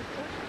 Okay.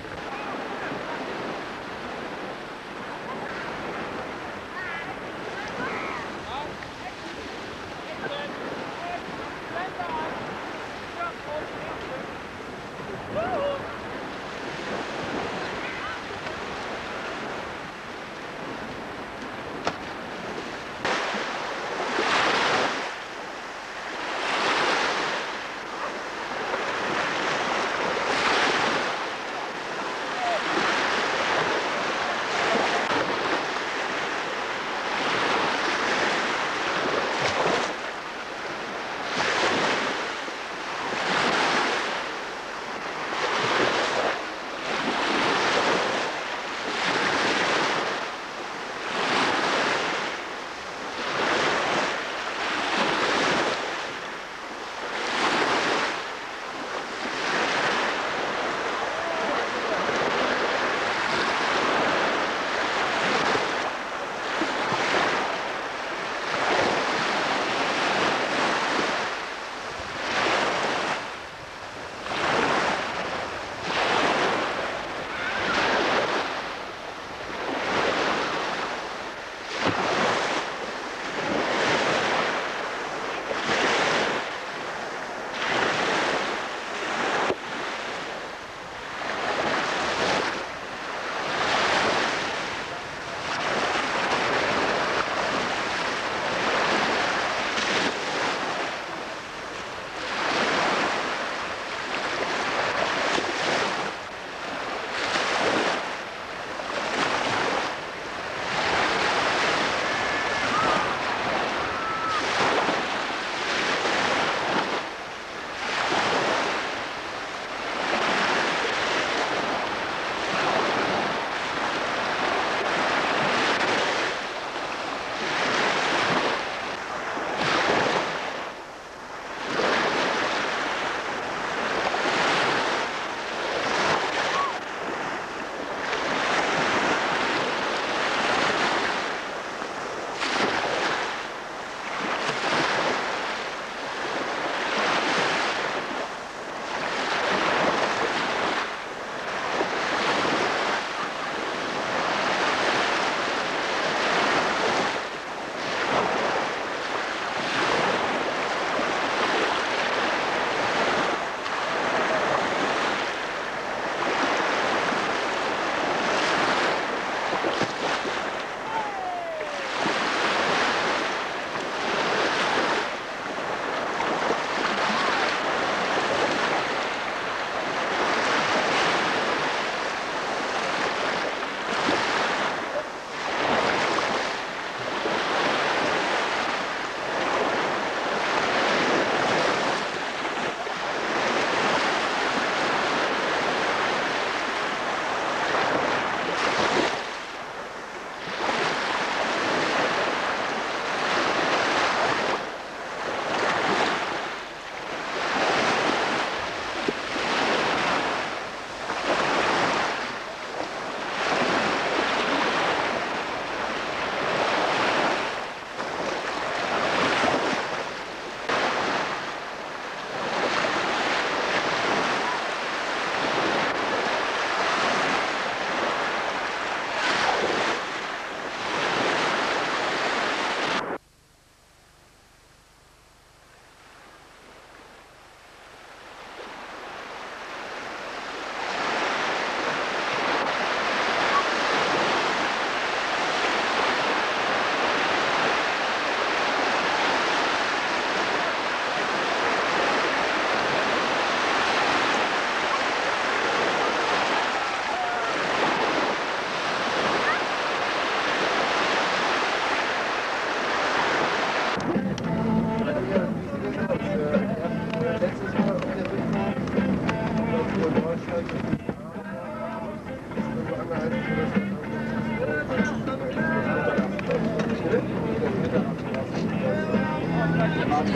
Thank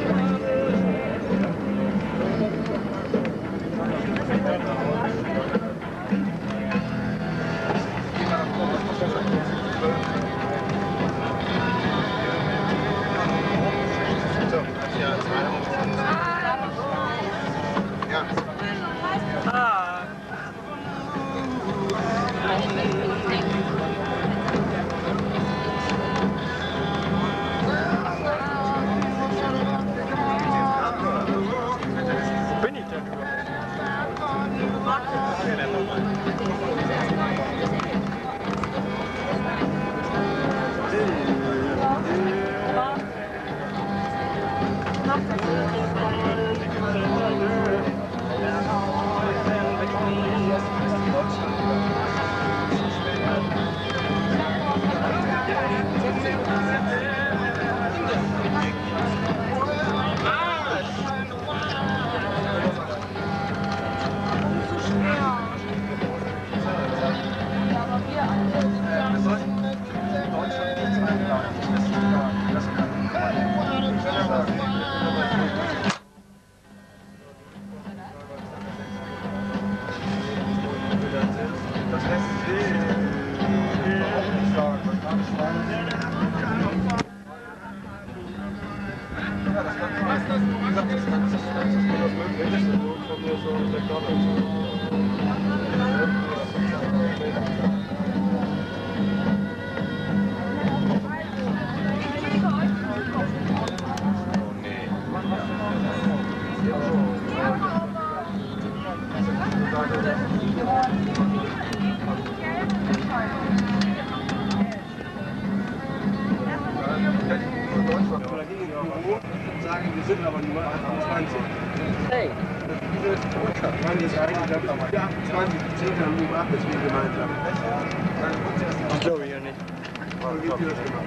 you. Amen. Ich, die 28, die 10 haben nur gemacht, deswegen gemeinsam. Das glaube ich ja nicht. Und wie viel das gemacht?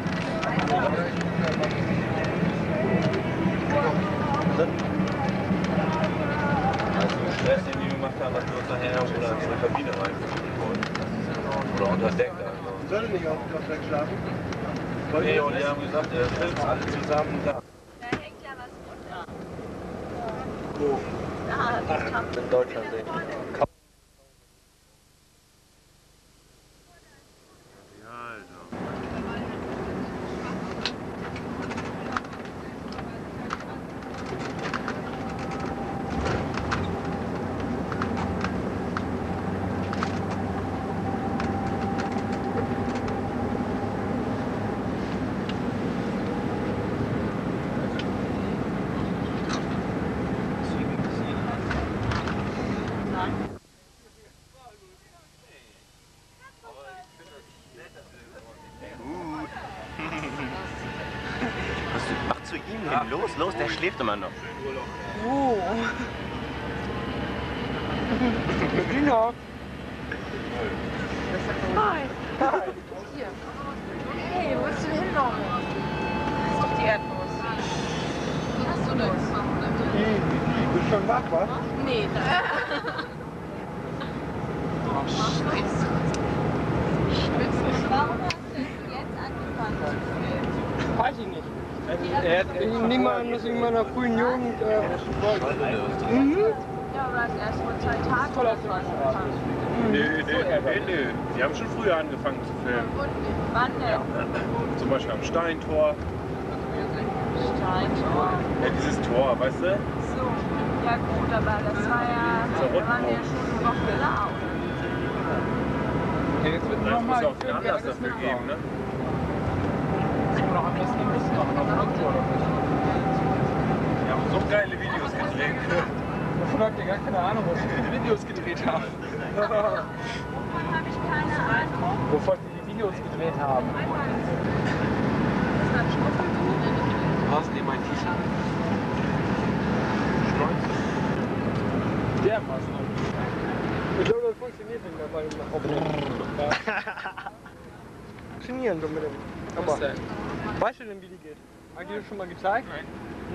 Also Stress, den die gemacht haben, dass wir uns nachher oder in der Kabine wollten. Oder unter Deck da. Soll er nicht auf auf Deck schlafen? Nee, und die haben gesagt, er filmt alle zusammen da. Da hängt ja was runter. Wo? Da, In Deutschland sehen. Los, los, der schläft immer noch. Oh. Gina. Hi. Hier. Hey, wo willst du hin, Norman? Das ist doch die Erdnuss. Wie hast du das? Die, die, die bist schon wach, was? Nee, da. Oh, Scheiße. Warum hast du jetzt angefangen zu filmen? Weiß ich nicht. Er hat niemand aus in meiner frühen Jugend. Äh, mhm. Ja, aber das erst vor zwei Tagen oder so angefangen. Nee, nee, nee, nee. Die haben schon früher angefangen zu filmen. Und wann denn? Zum Beispiel am Steintor. Steintor. Ja, dieses Tor, weißt du? So. Ja gut, aber das war ja, wir waren ja schon eine Woche laut. Ja, jetzt wird noch muss auch einen Anlass dafür geben, ne? Wir haben so geile Videos gedreht. Davon habt ihr gar keine Ahnung, was wir für Videos gedreht haben. Davon habe ich keine Ahnung. Wovon wir die Videos gedreht haben. Das war ein Schmuckelbuch. Was? Nee, mein T-Shirt. Der passt noch. Ich glaube, das funktioniert nicht mehr bei dem Hauptmann. Trainieren so mit dem. Aber weißt du denn, wie die geht? Hast du dir das schon mal gezeigt? Nein.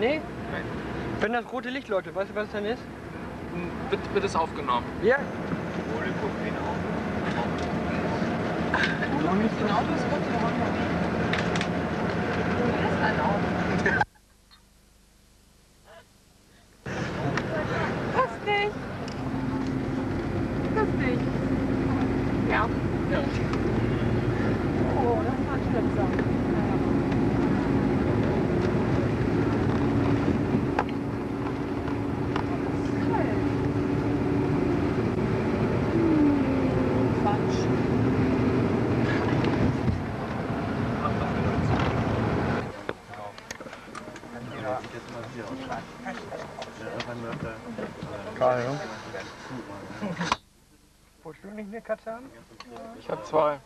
Nee? Nein. Wenn das rote Licht läutet, weißt du, was das dann ist? Wird, wird es aufgenommen? Ja. Noch nicht Das nicht. Das nicht. Ja. Oh, das war ein Schnitzer. Quatsch. Karl, ne? Wolltest du nicht eine Katze haben? Ich habe zwei.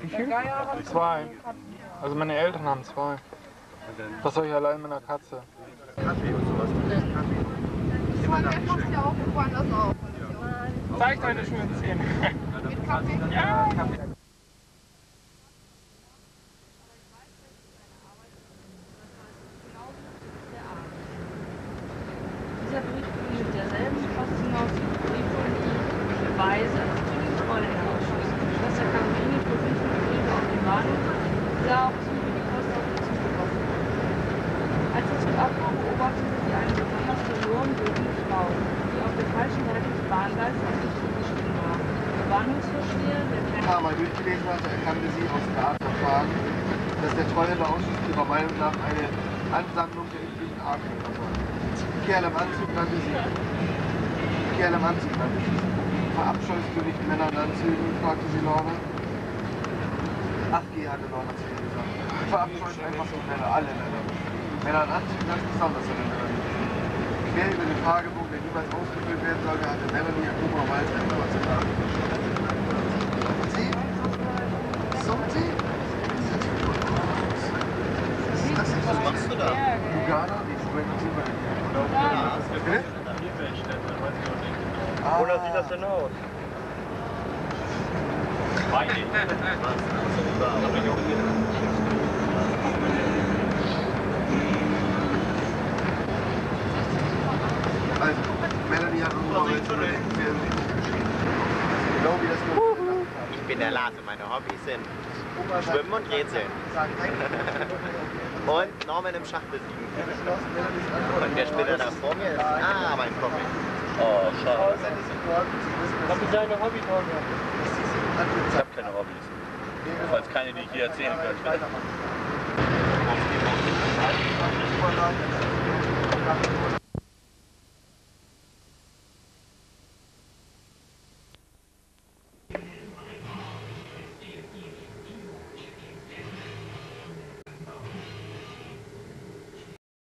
Wie viel? Zwei. Also meine Eltern haben zwei. Was soll ich allein mit einer Katze? Zeig deine schönen Zähne. Ja. Dieser Brief ging mit derselben Postzenhaus-Brieffolie Weise zu den Treuhänderausschuss. Schwester Caroline fuhr fünf Briefe auf den Bahnhof, sah auch zu, wie die Post auf den Zug gekommen ist. Als der Zug abfuhr, beobachtete sie eine besonders verloren wirkende Frau, die auf der falschen Seite des Bahngleises auf den Zug gestiegen war. Der Bahnhofsvorsteher, der paar Mal durchgelesen hatte, erkannte sie aus der Art Verfahren, dass der Treuhänderausschuss ihrer Meinung nach eine Ansammlung der üblichen Argwöhner war. Kerl im Anzug nannte sie. Kerl im Anzug nannte sie. Verabscheust du nicht Männer in Anzügen? fragte sie Laura. Ach, geh, hatte Laura zu ihr gesagt. Verabscheust einfach so Männer, alle Männer. Männer in Anzügen ganz besonders an den Männer quer über den Fragebogen, der niemals ausgefüllt werden sollte, hatte Melanie Jakoba Walz ein Kurzfrage. Sie? Sucht sie? Was machst du da? Lugana? Ich bin im Oder sieht das denn aus? Beide. Was? Ich bin der Lars und meine Hobbys sind Schwimmen und Rätseln. und Norman im Schach besiegen. Und der Spinner da vor mir ist, ah, mein Comic. Oh, schade. Was ist deine Hobby, Norman? Ich hab keine Hobbys. Falls keine, die ich hier erzählen könnte.